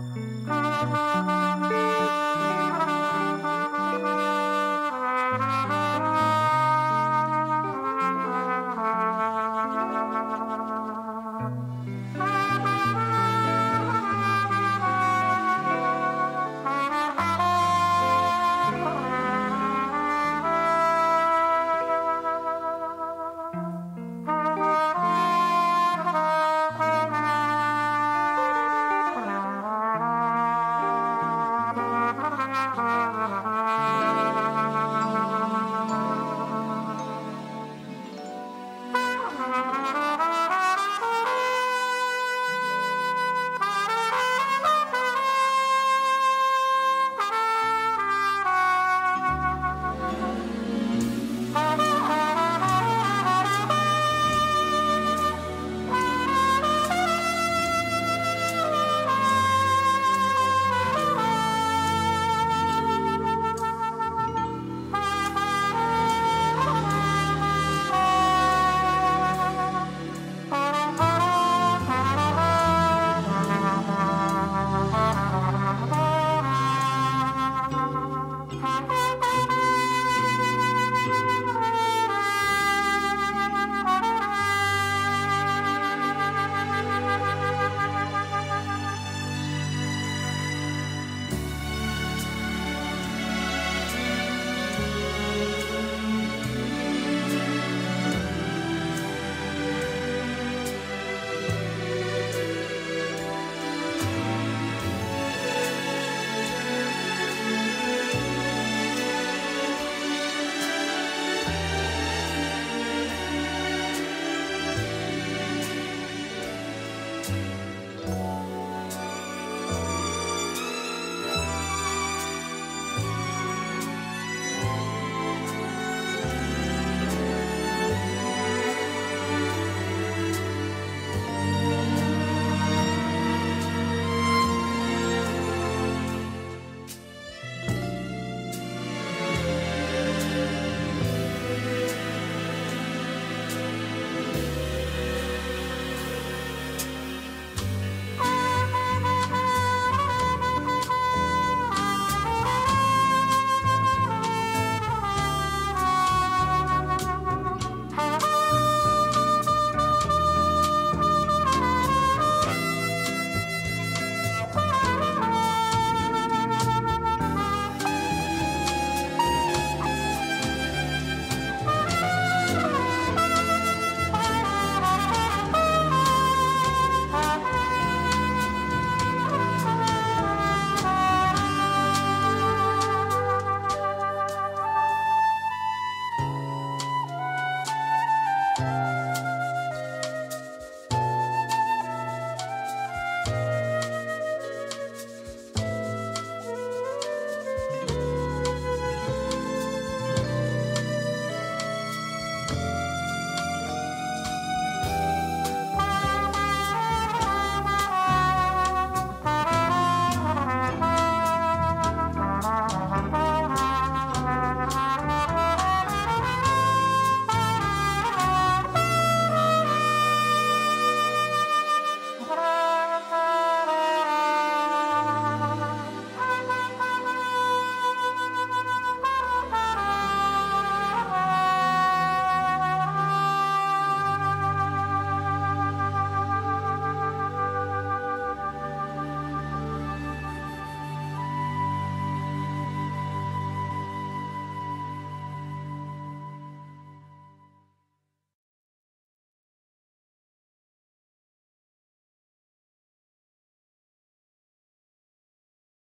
oh you.